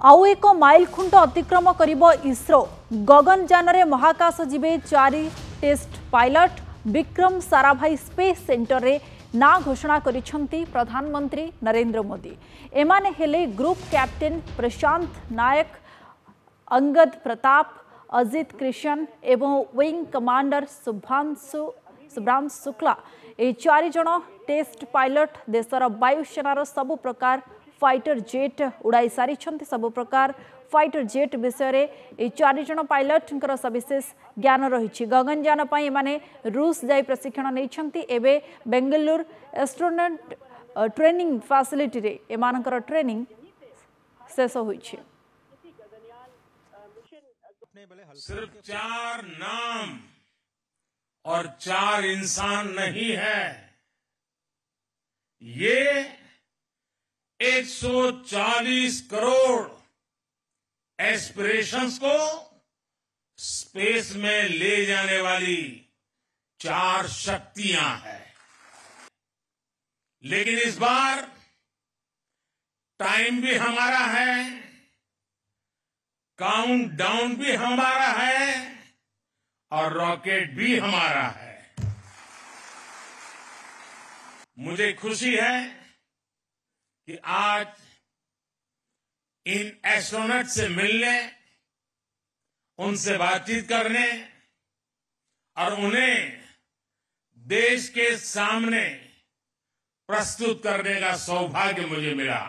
ଆଉ ଏକ ମାଇଲଖୁଣ୍ଟ ଅତିକ୍ରମ କରିବ ଇସ୍ରୋ ଗଗନଯାନରେ ମହାକାଶ ଯିବେ ଚାରି test pilot Vikram Sarabhai space ସେଣ୍ଟରରେ ନାଁ ଘୋଷଣା କରିଛନ୍ତି ପ୍ରଧାନମନ୍ତ୍ରୀ ନରେନ୍ଦ୍ର ମୋଦି ଏମାନେ ହେଲେ ଗ୍ରୁପ୍ କ୍ୟାପ୍ଟେନ୍ ପ୍ରଶାନ୍ତ ନାୟକ ଅଙ୍ଗଦ ପ୍ରତାପ ଅଜିତ କ୍ରିଶନ ଏବଂ ୱିଙ୍ଗ କମାଣ୍ଡର ଶୁଭ୍ରାଂଶୁ ଶୁଭ୍ରାଂଶୁ ଶୁକ୍ଲା ଏହି ଚାରିଜଣ ଟେଷ୍ଟ ପାଇଲଟ ଦେଶର ବାୟୁସେନାର ସବୁ ପ୍ରକାର फाइटर जेट उड़ाई सारी सब प्रकार। फाइटर जेट विषय में चार जन पायलट सविशेष ज्ञान रही गगनजान पर रुष जा प्रशिक्षण नहीं बेंगलोर एस्ट्रोनट ट्रेनिंग फैसिलिटी रे फैसिलिटर ट्रेनिंग शेष हो सिर्फ़ चार नाम और चार इंसान नहीं है। ये 140 करोड़ एस्पिरेशंस को स्पेस में ले जाने वाली चार शक्तियाँ हैं। लेकिन इस बार टाइम भी हमारा है काउंट डाउन भी हमारा है और रॉकेट भी हमारा है। मुझे खुशी है कि आज इन एस्ट्रोनट से मिलने, उनसे बातचीत करने और उन्हें देश के सामने प्रस्तुत करने का सौभाग्य मुझे मिला।